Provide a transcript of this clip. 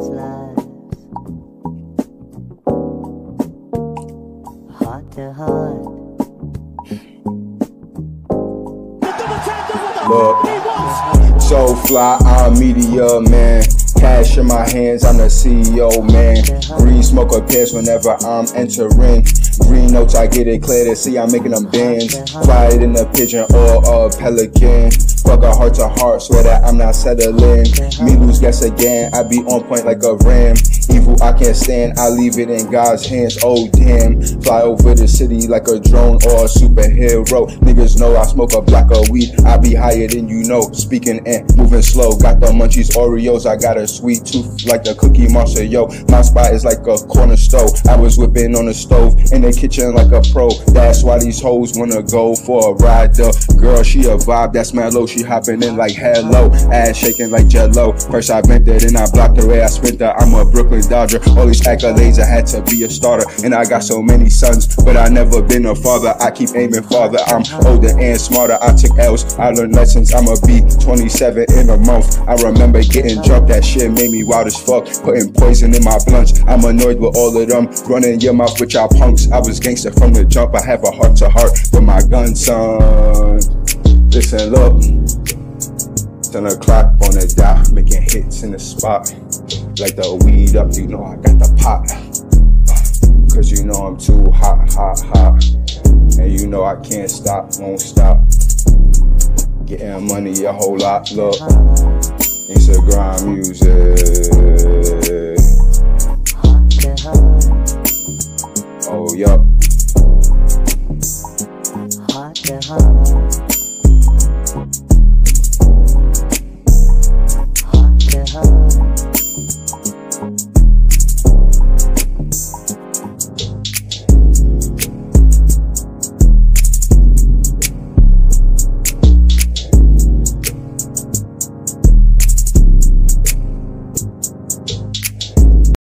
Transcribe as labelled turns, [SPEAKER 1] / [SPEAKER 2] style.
[SPEAKER 1] others' lives. Heart to heart.
[SPEAKER 2] So fly, I'm media man. Cash in my hands, I'm the CEO man. Green smoke appears whenever I'm entering. Green notes, I get it clear to see I'm making them bends. Quiet in the pigeon or a pelican. Fuck a heart to heart, swear that I'm not settling. Me lose, guess again. I be on point like a ram. Evil I can't stand, I leave it in God's hands. Oh damn, fly over the city like a drone or a superhero. Niggas know I smoke a block of weed. I be higher than you know. Speaking and moving slow. Got the munchies, Oreos. I got a sweet tooth like the cookie monster. Yo, my spot is like a corner stove. I was whipping on the stove in the kitchen like a pro. That's why these hoes wanna go for a ride. The girl, she a vibe. That's mellow. She hopping in like hello. Ass shaking like jello. First I bent it, then I blocked the way I spent her. I'm a Brooklyn Dodger. All these accolades, I had to be a starter. And I got so many sons, but I never been a father. I keep aiming farther. I'm older and smarter. I took L's. I learned lessons. I'ma be 27 in a month. I remember getting drunk. That shit made me wild as fuck. Putting poison in my blunts. I'm annoyed with all of them. Running your mouth with y'all punks. I was gangster from the jump. I have a heart to heart with my gun, son. Listen, look. Ten on clock, on the dot, making hits in the spot. Like the weed up, you know I got the pot. Uh, Cause you know I'm too hot, hot, hot. And you know I can't stop, won't stop. Getting money a whole lot, look. Instagram music. Oh, yup.